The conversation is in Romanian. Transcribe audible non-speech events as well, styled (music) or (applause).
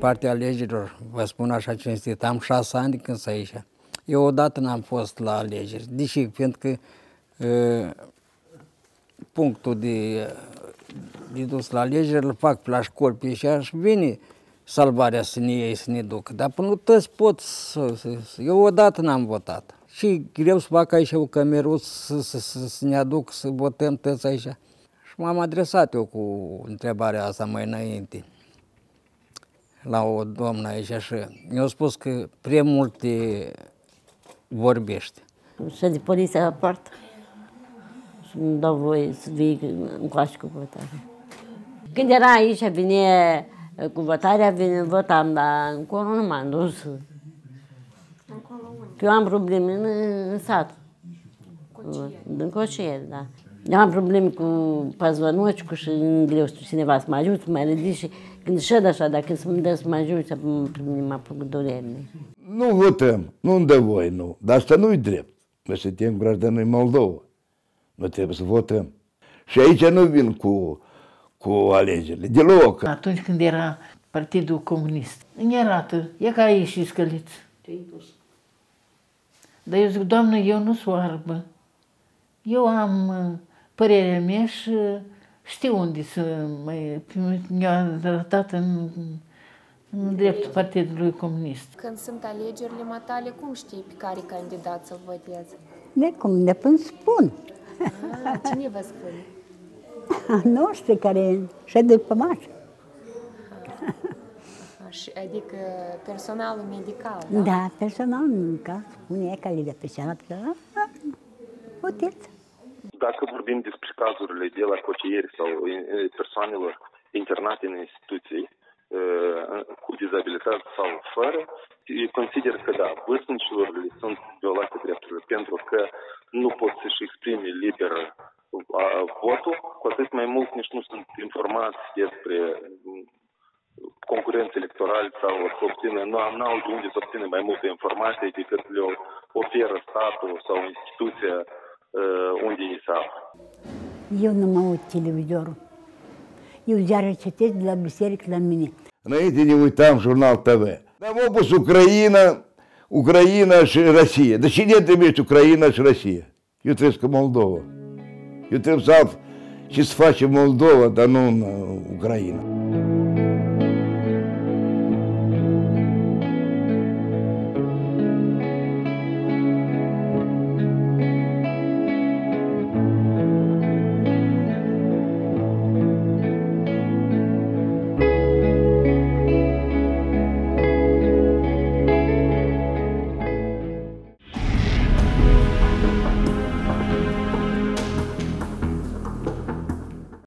partea alegerilor, vă spun așa cinstit, am șase ani de când sunt aici. Eu odată n-am fost la alegeri, deși, pentru că uh, punctul de, de dus la alegeri îl fac la școli pe și aș vine salvarea să ne iei, să ne ducă. Dar până nu toți pot să, să, să... Eu odată n-am votat. Și greu să fac aici o cămeruț să, să, să, să ne aduc, să votăm toți aici. Și m-am adresat eu cu întrebarea asta mai înainte la o doamnă aici și mi-a spus că prea multe vorbește. Și de poliția la poartă și îmi dau voie să vii încoace cu votarea. Când era aici, vine cu votarea, vine, votam, dar încolo nu m-am dus. Că eu am probleme în, în sat. În Cocier, da am probleme cu pazvănocicul și în greu știu cineva să mă ajute, să ridic și când șed așa, dacă să-mi dă să mă ajute, să mă apuc durerile. Nu votăm, nu dă voi, nu. Dar asta nu-i drept. Noi suntem grajdanul Moldova. Noi trebuie să votăm. Și aici nu vin cu, cu alegerile, deloc. Atunci când era Partidul Comunist, ne arată, e ca ei și scăliți. Dar eu zic, doamnă, eu nu sunt oarbă. Eu am uh, părerea mea și știu unde să mai... Mi-a arătat în, în dreptul Partidului Comunist. Când sunt alegerile matale, cum știi pe care candidat să votezi? De cum, de până spun. Ah, cine vă spune? (laughs) nu știu care șede pe masă. Adică personalul medical, da? Da, personalul medical, spune care de personal, personal, puteți. Dacă vorbim despre cazurile de la cocieri sau persoanelor internate în instituții, cu dizabilitate sau fără, consider că da, vârstnicilor le sunt violate drepturile pentru că nu pot să-și exprime liber votul, cu atât mai mult nici nu sunt informați despre concurență electorală sau să obțină, nu, nu au de unde să obțină mai multe informații decât le oferă statul sau instituția Eu nu mă uit televizorul. Eu ziară citesc de la biserică la mine. Înainte ne uitam jurnal TV. Dar am pus Ucraina, Ucraina și Rusia. De cine trebuie Ucraina și Rusia? Eu